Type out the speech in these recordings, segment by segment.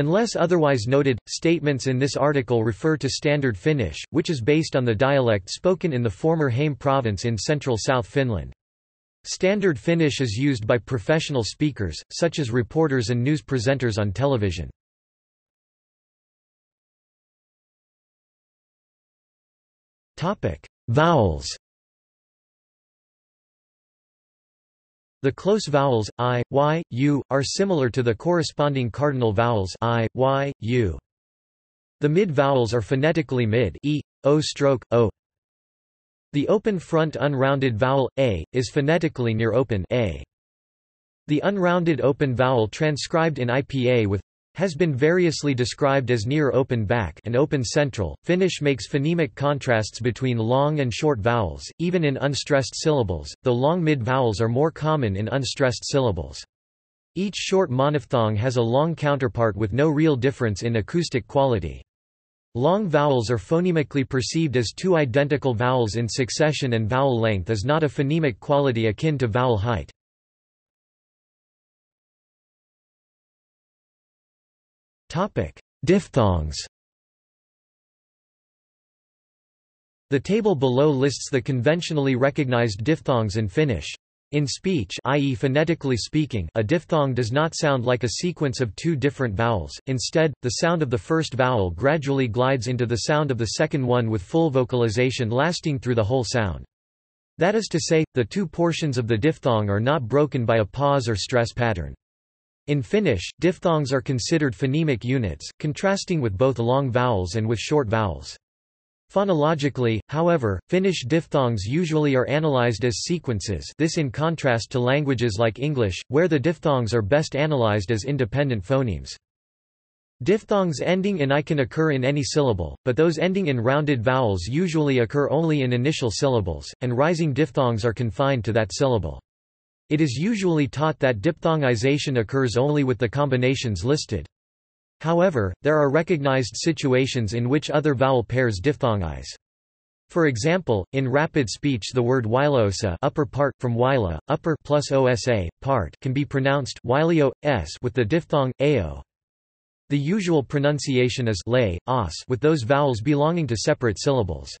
Unless otherwise noted, statements in this article refer to Standard Finnish, which is based on the dialect spoken in the former Hame province in central South Finland. Standard Finnish is used by professional speakers, such as reporters and news presenters on television. Vowels The close vowels, i, y, u, are similar to the corresponding cardinal vowels i, y, u. The mid-vowels are phonetically mid e, o stroke, o. The open front unrounded vowel, a, is phonetically near open a. The unrounded open vowel transcribed in IPA with has been variously described as near open back and open central. Finnish makes phonemic contrasts between long and short vowels, even in unstressed syllables, though long mid vowels are more common in unstressed syllables. Each short monophthong has a long counterpart with no real difference in acoustic quality. Long vowels are phonemically perceived as two identical vowels in succession and vowel length is not a phonemic quality akin to vowel height. Diphthongs The table below lists the conventionally recognized diphthongs in Finnish. In speech i.e. phonetically speaking a diphthong does not sound like a sequence of two different vowels, instead, the sound of the first vowel gradually glides into the sound of the second one with full vocalization lasting through the whole sound. That is to say, the two portions of the diphthong are not broken by a pause or stress pattern. In Finnish, diphthongs are considered phonemic units, contrasting with both long vowels and with short vowels. Phonologically, however, Finnish diphthongs usually are analyzed as sequences this in contrast to languages like English, where the diphthongs are best analyzed as independent phonemes. Diphthongs ending in I can occur in any syllable, but those ending in rounded vowels usually occur only in initial syllables, and rising diphthongs are confined to that syllable. It is usually taught that diphthongization occurs only with the combinations listed. However, there are recognized situations in which other vowel pairs diphthongize. For example, in rapid speech the word wylosa upper part, from wyla, upper plus osa, part can be pronounced wylio, s with the diphthong, ao. The usual pronunciation is lay, os with those vowels belonging to separate syllables.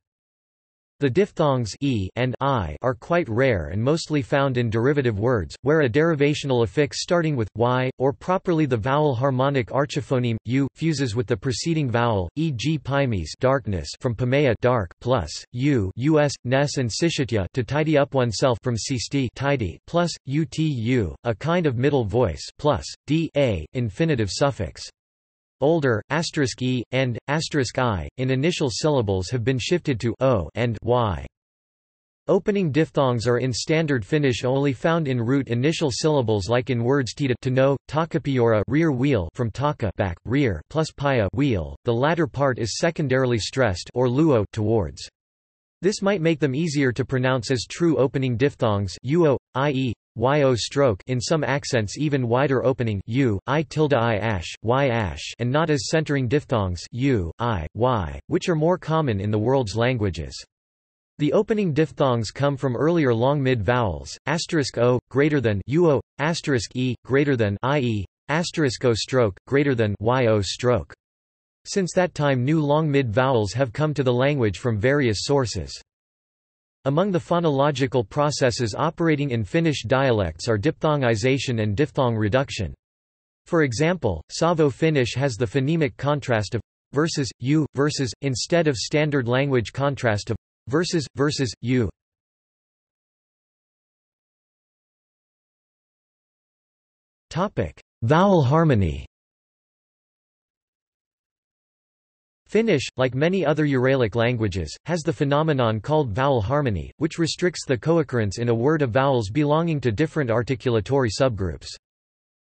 The diphthongs e and i are quite rare and mostly found in derivative words, where a derivational affix starting with y, or properly the vowel harmonic archiphoneme u, fuses with the preceding vowel, e.g. pymes darkness from pamea dark plus u us, and sishitya to tidy up oneself from sisti tidy plus utu, a kind of middle voice plus d a, infinitive suffix. Older, asterisk e, and, asterisk i, in initial syllables have been shifted to o and y. Opening diphthongs are in Standard Finnish only found in root initial syllables like in words tita to know, takapiora rear wheel from taka back, rear plus pia wheel. The latter part is secondarily stressed or luo towards. This might make them easier to pronounce as true opening diphthongs uo, i.e., yo stroke in some accents even wider opening u, i tilde i ash, y ash and not as centering diphthongs u, i, y, which are more common in the world's languages. The opening diphthongs come from earlier long mid vowels, asterisk o, greater than uo, asterisk e, greater than ie, asterisk o stroke, greater than yo stroke. Since that time new long mid vowels have come to the language from various sources. Among the phonological processes operating in Finnish dialects are diphthongization and diphthong reduction. For example, Savo Finnish has the phonemic contrast of versus u versus instead of standard language contrast of versus versus u. Topic: Vowel harmony. Finnish, like many other Uralic languages, has the phenomenon called vowel harmony, which restricts the co-occurrence in a word of vowels belonging to different articulatory subgroups.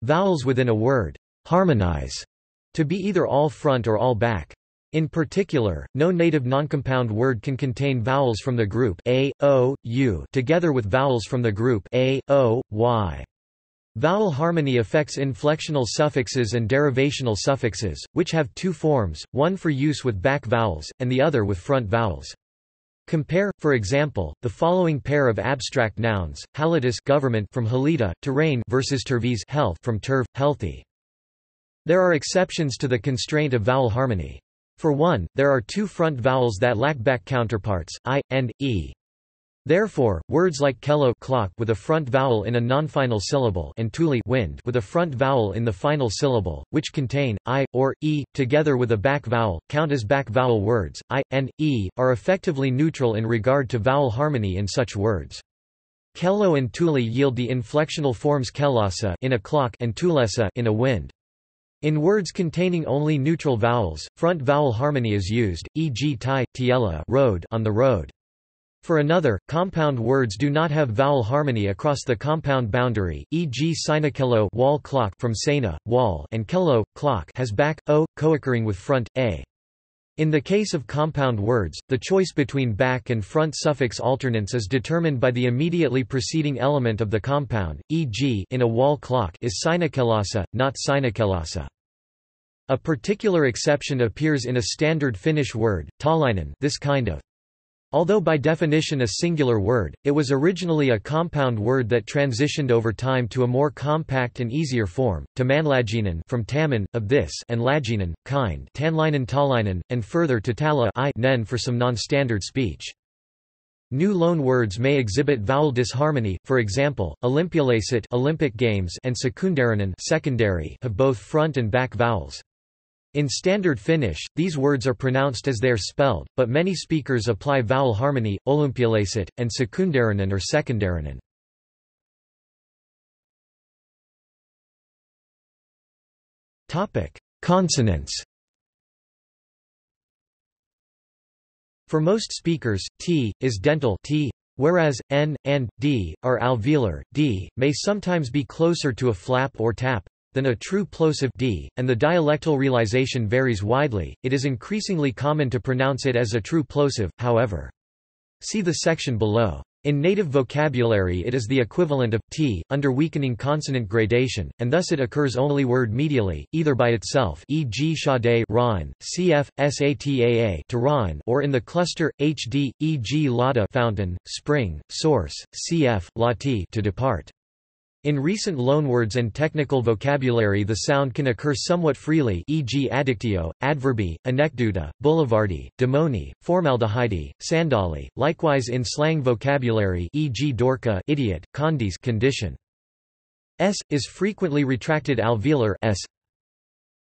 Vowels within a word harmonize to be either all front or all back. In particular, no native noncompound word can contain vowels from the group a, o, u together with vowels from the group a, o, y. Vowel harmony affects inflectional suffixes and derivational suffixes, which have two forms, one for use with back vowels, and the other with front vowels. Compare, for example, the following pair of abstract nouns: halitus government from halita, terrain versus tervis health from terv healthy. There are exceptions to the constraint of vowel harmony. For one, there are two front vowels that lack back counterparts, i, and, e. Therefore, words like kello clock with a front vowel in a non-final syllable and tuli wind with a front vowel in the final syllable, which contain i or e together with a back vowel, count as back vowel words. i and e are effectively neutral in regard to vowel harmony in such words. Kello and tuli yield the inflectional forms kellasa in a clock and tulesa in a wind. In words containing only neutral vowels, front vowel harmony is used, e.g. tie, tiela road on the road. For another, compound words do not have vowel harmony across the compound boundary, e.g. sinakello wall clock from sena, wall and kello, clock has back, o, co-occurring with front, a. In the case of compound words, the choice between back and front suffix alternants is determined by the immediately preceding element of the compound, e.g. in a wall clock is sinakelasa, not sinakelasa. A particular exception appears in a standard Finnish word, talainen this kind of Although by definition a singular word, it was originally a compound word that transitioned over time to a more compact and easier form, to manlaginen from taman, of this and laginen, kind tanlinen talainen, and further to tala I nen for some non-standard speech. New loan words may exhibit vowel disharmony, for example, olympialaiset Olympic Games and sekundarinen secondary have both front and back vowels. In Standard Finnish, these words are pronounced as they are spelled, but many speakers apply vowel harmony, olympialaiset, and sekundarinen or sekundarinen. Consonants For most speakers, t is dental t, whereas n and d are alveolar. d may sometimes be closer to a flap or tap, than a true plosive d, and the dialectal realization varies widely. It is increasingly common to pronounce it as a true plosive, however. See the section below. In native vocabulary it is the equivalent of t, under weakening consonant gradation, and thus it occurs only word medially, either by itself e.g. shade rhine, cf. sataa to rhine or in the cluster, hd, e.g. lada fountain, spring, source, cf. lati to depart. In recent loanwords and technical vocabulary the sound can occur somewhat freely e.g. addictio, adverbi, anecdota, boulevardi, demoni, formaldehyde, sandali, likewise in slang vocabulary e.g. dorka idiot, condis condition. S, is frequently retracted alveolar s,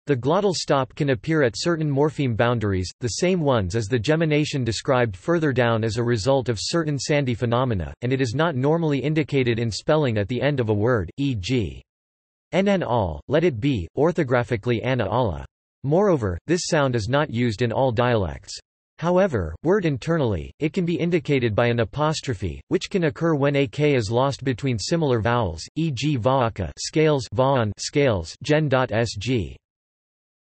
the glottal stop can appear at certain morpheme boundaries, the same ones as the gemination described further down as a result of certain sandhi phenomena, and it is not normally indicated in spelling at the end of a word, e.g. nn all, let it be, orthographically anna alla. Moreover, this sound is not used in all dialects. However, word internally, it can be indicated by an apostrophe, which can occur when a k is lost between similar vowels, e.g. vaaka scales, vaon scales gen.sg.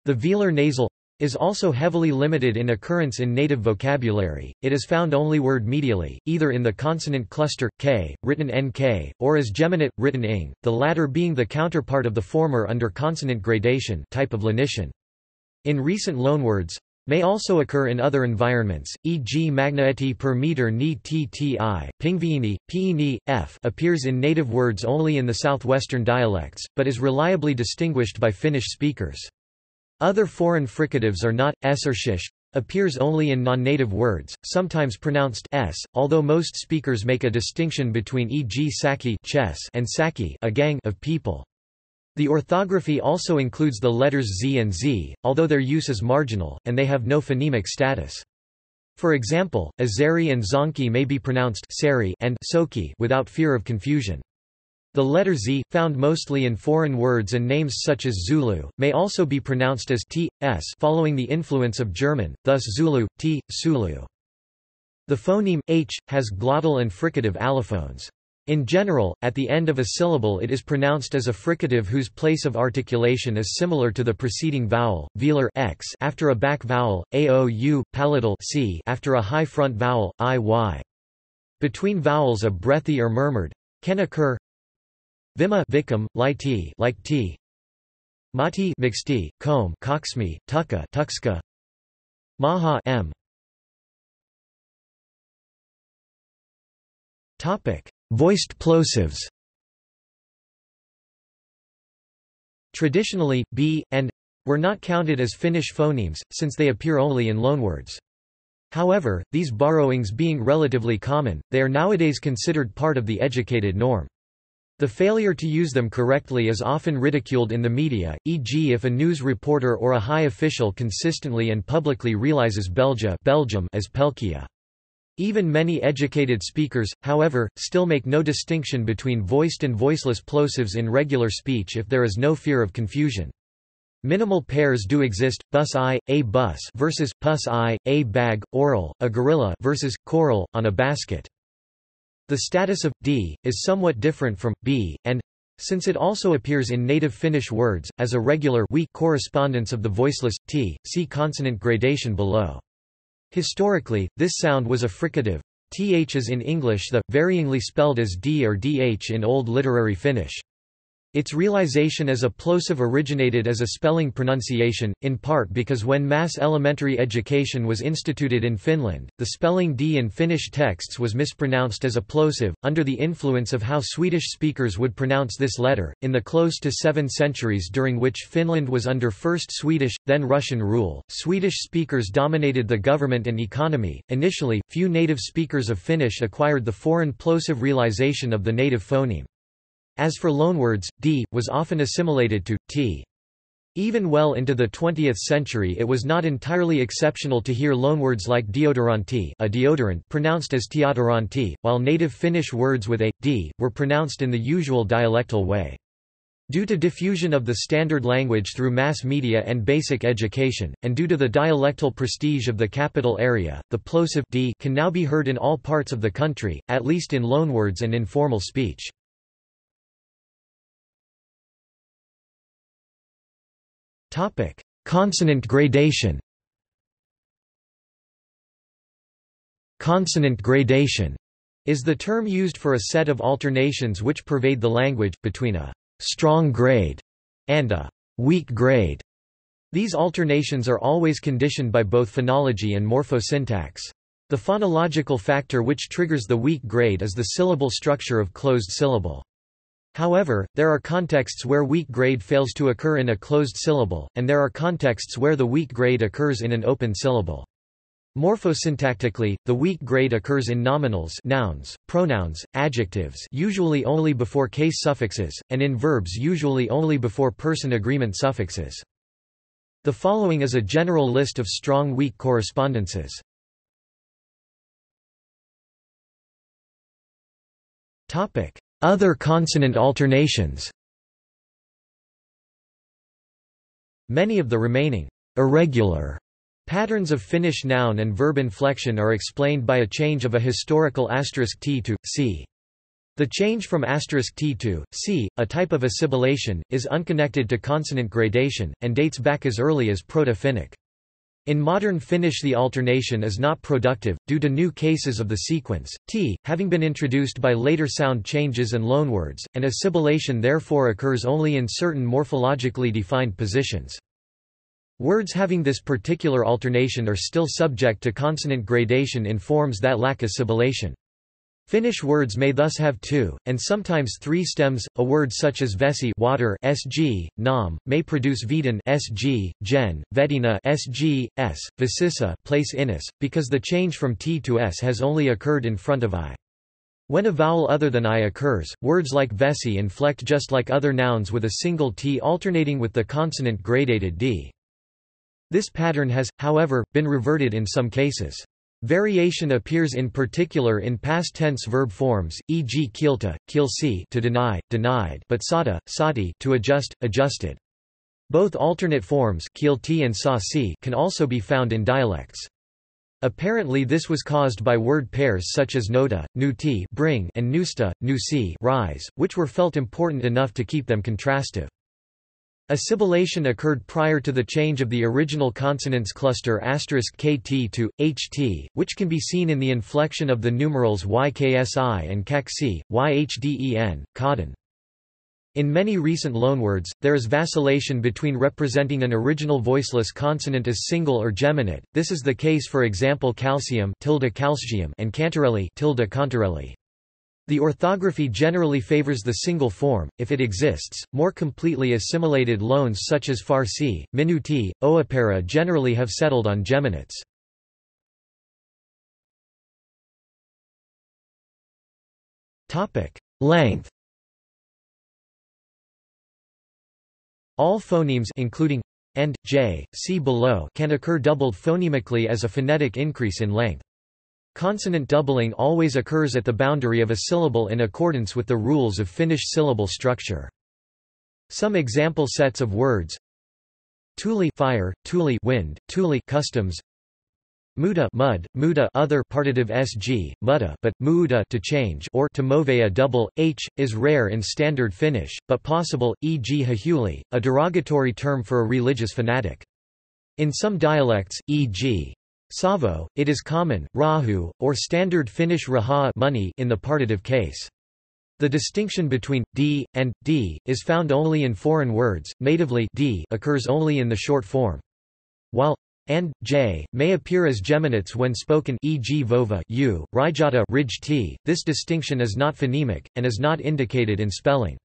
The velar nasal is also heavily limited in occurrence in native vocabulary, it is found only word medially, either in the consonant cluster, k, written nk, or as geminate, written ing, the latter being the counterpart of the former under consonant gradation type of lenition. In recent loanwords, may also occur in other environments, e.g. magnaeti per meter ni tti, pingviini, piini, f appears in native words only in the southwestern dialects, but is reliably distinguished by Finnish speakers. Other foreign fricatives are not, s or shish, appears only in non-native words, sometimes pronounced s, although most speakers make a distinction between e.g. saki chess and saki a gang of people. The orthography also includes the letters z and z, although their use is marginal, and they have no phonemic status. For example, azeri and zonki may be pronounced sari and soki without fear of confusion. The letter Z, found mostly in foreign words and names such as Zulu, may also be pronounced as t, s following the influence of German, thus Zulu, t, Sulu. The phoneme, h, has glottal and fricative allophones. In general, at the end of a syllable it is pronounced as a fricative whose place of articulation is similar to the preceding vowel, velar x after a back vowel, aou, palatal c after a high front vowel, i y. Between vowels a breathy or murmured can occur, Vima vikam, lighti like t. Mati mixti, comb coxmi, tucka tuxka. Maha m. Topic: Voiced plosives. Traditionally, b, and were not counted as Finnish phonemes, since they appear only in loanwords. However, these borrowings being relatively common, they are nowadays considered part of the educated norm. The failure to use them correctly is often ridiculed in the media, e.g. if a news reporter or a high official consistently and publicly realizes Belgia Belgium as Pelkia. Even many educated speakers, however, still make no distinction between voiced and voiceless plosives in regular speech if there is no fear of confusion. Minimal pairs do exist, bus I, a bus versus pus I, a bag, oral, a gorilla versus coral, on a basket. The status of d is somewhat different from b, and since it also appears in native Finnish words, as a regular weak correspondence of the voiceless, t, see consonant gradation below. Historically, this sound was a fricative. Th is in English the, varyingly spelled as d or dh in Old Literary Finnish. Its realization as a plosive originated as a spelling pronunciation, in part because when mass elementary education was instituted in Finland, the spelling d in Finnish texts was mispronounced as a plosive, under the influence of how Swedish speakers would pronounce this letter. In the close to seven centuries during which Finland was under first Swedish, then Russian rule, Swedish speakers dominated the government and economy. Initially, few native speakers of Finnish acquired the foreign plosive realization of the native phoneme. As for loanwords, d, was often assimilated to, t. Even well into the 20th century it was not entirely exceptional to hear loanwords like deodoranti a deodorant pronounced as teodoranti, while native Finnish words with a, d, were pronounced in the usual dialectal way. Due to diffusion of the standard language through mass media and basic education, and due to the dialectal prestige of the capital area, the plosive d can now be heard in all parts of the country, at least in loanwords and informal speech. Topic: Consonant gradation. Consonant gradation is the term used for a set of alternations which pervade the language, between a strong grade and a weak grade. These alternations are always conditioned by both phonology and morphosyntax. The phonological factor which triggers the weak grade is the syllable structure of closed syllable. However, there are contexts where weak grade fails to occur in a closed syllable, and there are contexts where the weak grade occurs in an open syllable. Morphosyntactically, the weak grade occurs in nominals nouns, pronouns, adjectives usually only before case suffixes, and in verbs usually only before person agreement suffixes. The following is a general list of strong-weak correspondences. Topic: other consonant alternations Many of the remaining irregular patterns of Finnish noun and verb inflection are explained by a change of a historical asterisk t to c. The change from asterisk t to c, a type of assimilation, is unconnected to consonant gradation, and dates back as early as Proto-Finnic. In modern Finnish the alternation is not productive, due to new cases of the sequence, t, having been introduced by later sound changes and loanwords, and assimilation therefore occurs only in certain morphologically defined positions. Words having this particular alternation are still subject to consonant gradation in forms that lack assimilation. Finnish words may thus have two, and sometimes three stems. A word such as vesi water sg, nam, may produce veden sg, gen, vedina sg, s, vesissa place inis, because the change from t to s has only occurred in front of i. When a vowel other than i occurs, words like vesi inflect just like other nouns with a single t alternating with the consonant gradated d. This pattern has, however, been reverted in some cases. Variation appears in particular in past tense verb forms, e.g. kielta, kielsi to deny, denied, but sada, sati to adjust, adjusted. Both alternate forms kielti and sa can also be found in dialects. Apparently this was caused by word pairs such as nota, nuti bring and nusta, nusi rise, which were felt important enough to keep them contrastive. Assimilation occurred prior to the change of the original consonants cluster *kt to ht, which can be seen in the inflection of the numerals yksi and kaksi, yhden, kaden. In many recent loanwords, there is vacillation between representing an original voiceless consonant as single or geminate. This is the case for example calcium calcium and cantarelli tilde cantarelli. The orthography generally favors the single form, if it exists. More completely assimilated loans such as Farsi, Minuti, Oapara generally have settled on geminates. Topic: Length. All phonemes including and j, below can occur doubled phonemically as a phonetic increase in length. Consonant doubling always occurs at the boundary of a syllable in accordance with the rules of Finnish syllable structure. Some example sets of words Tuli fire, Tuli wind, Tuli customs Muda mud, muda other partitive sg, muda but muda to change or to move a double h is rare in standard Finnish, but possible, e.g. hahuli, a derogatory term for a religious fanatic. In some dialects, e.g. Savo, it is common, rahu, or standard Finnish raha money in the partitive case. The distinction between d and d is found only in foreign words. Natively d occurs only in the short form. While and j may appear as geminates when spoken e.g. vova u, rijata ridge t. This distinction is not phonemic and is not indicated in spelling.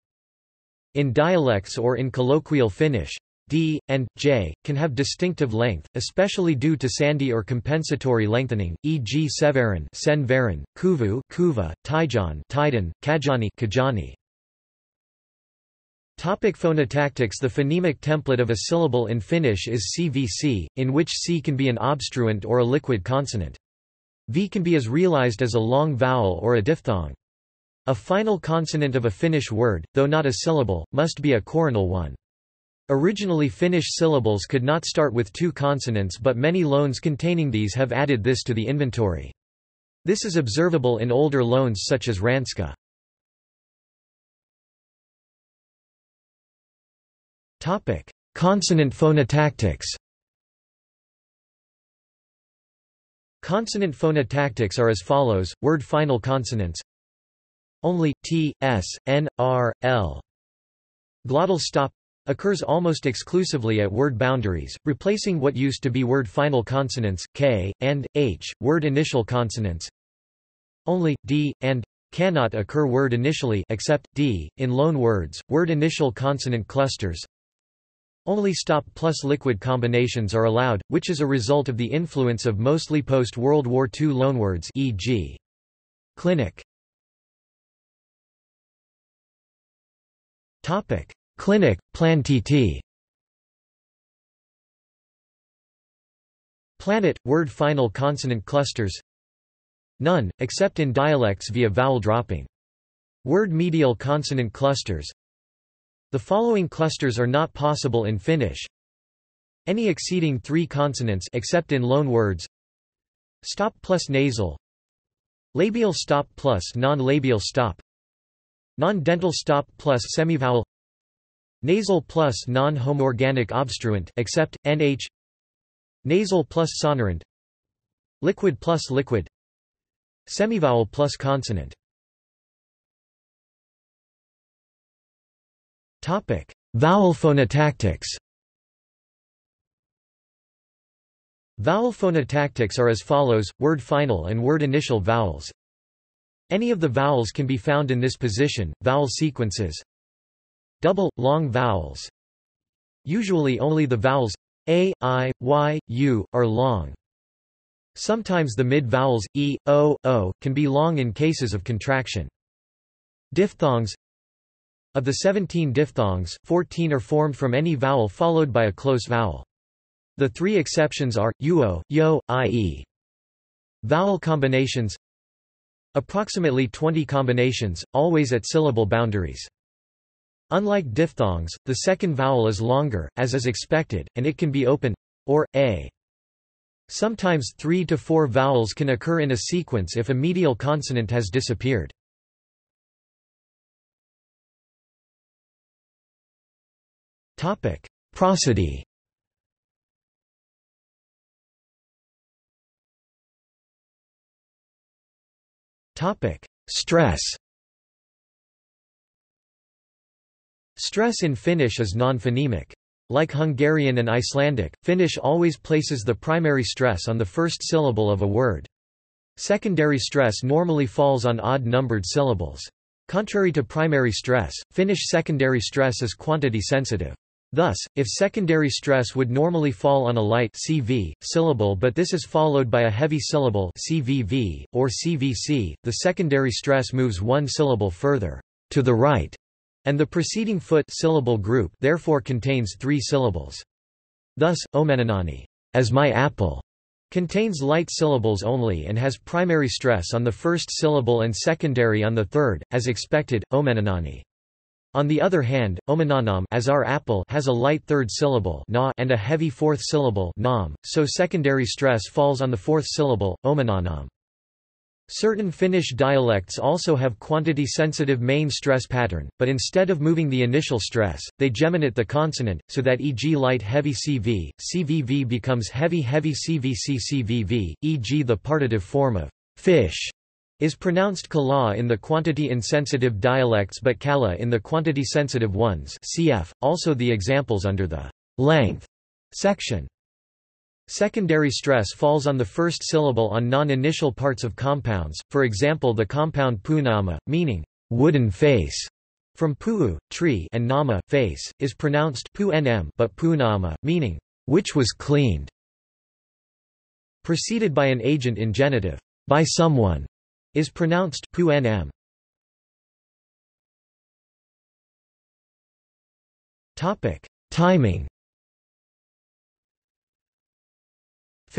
In dialects or in colloquial Finnish, d, and j, can have distinctive length, especially due to sandhi or compensatory lengthening, e.g. severin sen verin, kuvu kuva, tijan tidan, kajani kajani. Topic phonotactics The phonemic template of a syllable in Finnish is CVC, in which C can be an obstruent or a liquid consonant. V can be as realized as a long vowel or a diphthong. A final consonant of a Finnish word, though not a syllable, must be a coronal one. Originally Finnish syllables could not start with two consonants but many loans containing these have added this to the inventory. This is observable in older loans such as Ranska. Consonant phonotactics Consonant phonotactics are as follows, word final consonants Only, t, s, n, r, l Glottal stop occurs almost exclusively at word boundaries, replacing what used to be word final consonants, k, and, h, word initial consonants. Only, d, and, cannot occur word initially except, d, in loan words, word initial consonant clusters. Only stop plus liquid combinations are allowed, which is a result of the influence of mostly post-World War II loanwords e.g. clinic. Topic: Clinic, Plan TT Planet, word final consonant clusters. None, except in dialects via vowel dropping. Word medial consonant clusters. The following clusters are not possible in Finnish. Any exceeding three consonants except in loan words Stop plus nasal. Labial stop plus non-labial stop. Non-dental stop plus semivowel Nasal plus non-homorganic obstruent except nh Nasal plus sonorant Liquid plus liquid Semivowel plus consonant Topic: Vowel phonotactics. Vowel phonotactics are as follows: word final and word initial vowels. Any of the vowels can be found in this position. Vowel sequences Double, long vowels Usually only the vowels a, i, y, u, are long. Sometimes the mid-vowels, e, o, o, can be long in cases of contraction. Diphthongs Of the 17 diphthongs, 14 are formed from any vowel followed by a close vowel. The three exceptions are, uo, yo, ie. Vowel combinations Approximately 20 combinations, always at syllable boundaries. Unlike diphthongs, the second vowel is longer, as is expected, and it can be open or a. Sometimes three to four vowels can occur in a sequence if a medial consonant has disappeared. Topic: Prosody Topic: Stress Stress in Finnish is non-phonemic. Like Hungarian and Icelandic, Finnish always places the primary stress on the first syllable of a word. Secondary stress normally falls on odd-numbered syllables. Contrary to primary stress, Finnish secondary stress is quantity sensitive. Thus, if secondary stress would normally fall on a light CV, syllable but this is followed by a heavy syllable CVV, or CVC, the secondary stress moves one syllable further to the right, and the preceding foot syllable group therefore contains three syllables. Thus, omenanani, as my apple, contains light syllables only and has primary stress on the first syllable and secondary on the third, as expected, omenanani. On the other hand, omenanam as our apple has a light third syllable na and a heavy fourth syllable nam, so secondary stress falls on the fourth syllable, omananam. Certain Finnish dialects also have quantity-sensitive main stress pattern, but instead of moving the initial stress, they geminate the consonant, so that e.g. light heavy CV, CVV becomes heavy heavy CVC CVV, e.g. the partitive form of fish is pronounced kala in the quantity-insensitive dialects but kala in the quantity-sensitive ones cf. also the examples under the length section. Secondary stress falls on the first syllable on non-initial parts of compounds, for example the compound punama, meaning wooden face, from puu, tree and nama, face, is pronounced pu but punama, meaning which was cleaned, preceded by an agent in genitive, by someone, is pronounced pu. Topic: Timing.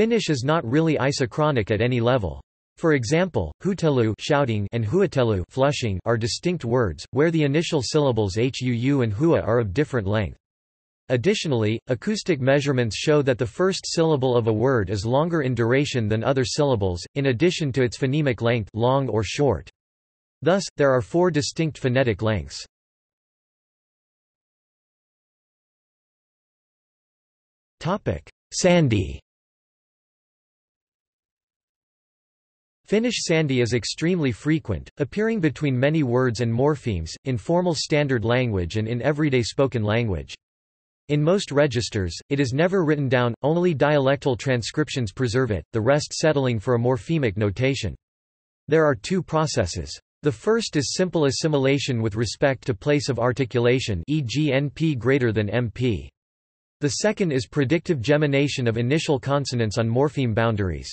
Finnish is not really isochronic at any level. For example, huutelu shouting and huutelu flushing are distinct words, where the initial syllables huu and hua are of different length. Additionally, acoustic measurements show that the first syllable of a word is longer in duration than other syllables, in addition to its phonemic length long or short. Thus, there are four distinct phonetic lengths. Sandhi Finnish sandhi is extremely frequent, appearing between many words and morphemes, in formal standard language and in everyday spoken language. In most registers, it is never written down, only dialectal transcriptions preserve it, the rest settling for a morphemic notation. There are two processes. The first is simple assimilation with respect to place of articulation e.g. np greater than mp. The second is predictive gemination of initial consonants on morpheme boundaries.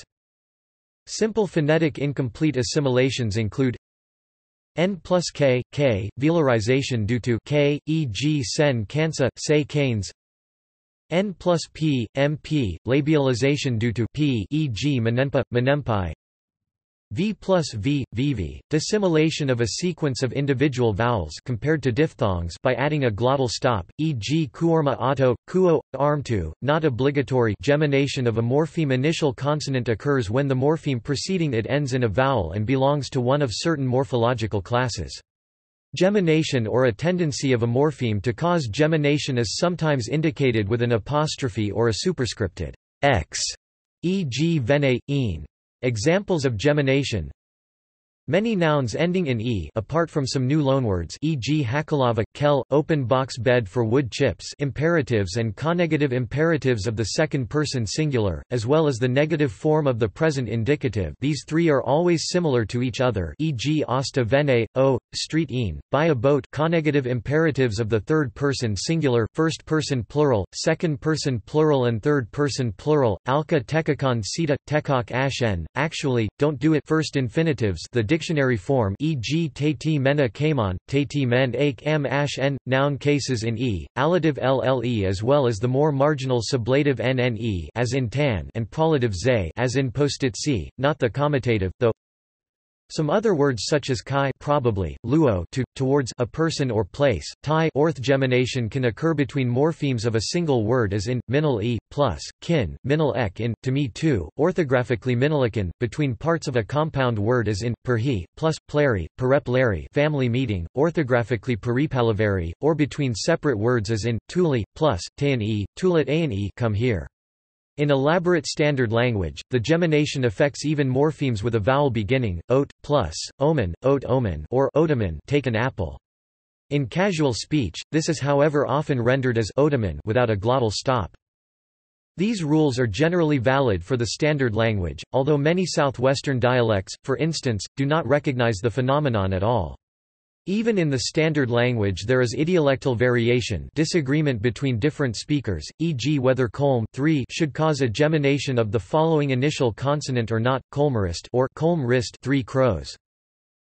Simple phonetic incomplete assimilations include N plus K, K, velarization due to K, e.g. sen kansa, say canes N plus P, MP, labialization due to P, e.g. manenpa, manempai V plus V, VV, dissimilation of a sequence of individual vowels compared to diphthongs by adding a glottal stop, e.g. kuorma auto, kuo, armtu, not obligatory gemination of a morpheme initial consonant occurs when the morpheme preceding it ends in a vowel and belongs to one of certain morphological classes. Gemination or a tendency of a morpheme to cause gemination is sometimes indicated with an apostrophe or a superscripted x, e.g. vene, een. Examples of gemination Many nouns ending in e apart from some new loanwords e.g. hakalava, kel, open box bed for wood chips imperatives and connegative imperatives of the second person singular, as well as the negative form of the present indicative these three are always similar to each other e.g. asta vene, o, street een, buy a boat connegative imperatives of the third person singular, first person plural, second person plural and third person plural, alka tekakon sita, tekok ashen, actually, don't do it first infinitives the dictionary form e.g. Tati mena kaimon, Tati men ake am ash n, noun cases in e, allative lle as well as the more marginal sublative nne as in tan and prolative ze as in postit c, not the commutative, though some other words such as kai probably, luo to, towards a person or place, tai orth gemination can occur between morphemes of a single word as in, minal e, plus, kin, minal ek in, to me too, orthographically minilican, between parts of a compound word as in, per he, plus, plari, perep larry family meeting, orthographically peripalaveri, or between separate words as in, tuli, plus, tean e, tulit an e come here. In elaborate standard language, the gemination affects even morphemes with a vowel beginning, oat, plus, omen, oat omen or otamen take an apple. In casual speech, this is however often rendered as otamen without a glottal stop. These rules are generally valid for the standard language, although many southwestern dialects, for instance, do not recognize the phenomenon at all. Even in the standard language there is idiolectal variation disagreement between different speakers, e.g. whether colm 3 should cause a gemination of the following initial consonant or not, colmrist or colmrist 3 crows.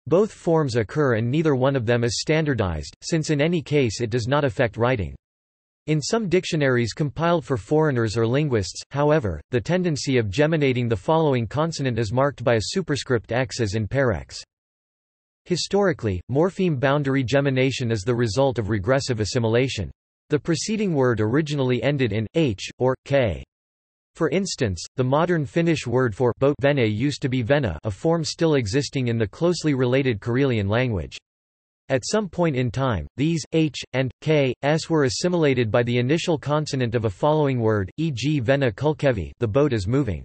Both forms occur and neither one of them is standardized, since in any case it does not affect writing. In some dictionaries compiled for foreigners or linguists, however, the tendency of geminating the following consonant is marked by a superscript x as in parex. Historically, morpheme boundary gemination is the result of regressive assimilation. The preceding word originally ended in h or k. For instance, the modern Finnish word for boat vene used to be venna, a form still existing in the closely related Karelian language. At some point in time, these, h, and, k, s were assimilated by the initial consonant of a following word, e.g. venä kulkevi the boat is moving.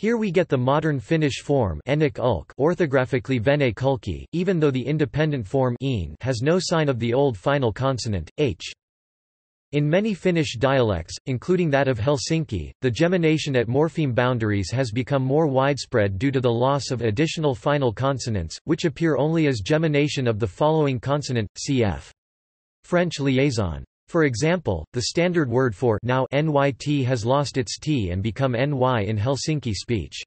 Here we get the modern Finnish form orthographically vene kulki, even though the independent form has no sign of the old final consonant, h. In many Finnish dialects, including that of Helsinki, the gemination at morpheme boundaries has become more widespread due to the loss of additional final consonants, which appear only as gemination of the following consonant, cf. French liaison. For example, the standard word for now nyt has lost its t and become ny in Helsinki speech.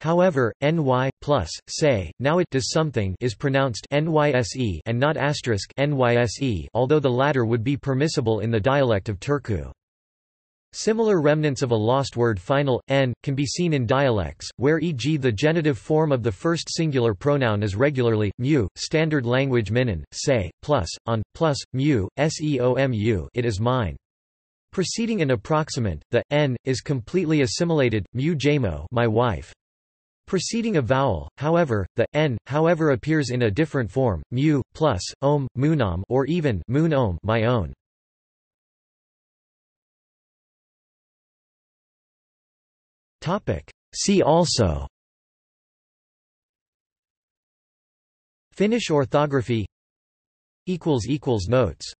However, ny plus say now it does something is pronounced nyse and not asterisk nyse, although the latter would be permissible in the dialect of Turku. Similar remnants of a lost word final, n, can be seen in dialects, where e.g. the genitive form of the first singular pronoun is regularly, mu, standard language minin, say, plus, on, plus, mu, seomu it is mine. Preceding an approximant, the, n, is completely assimilated, mu jamo my wife. Preceding a vowel, however, the n, however appears in a different form, mu, plus, om, munam or even moon om my own. See also. Finnish orthography. Notes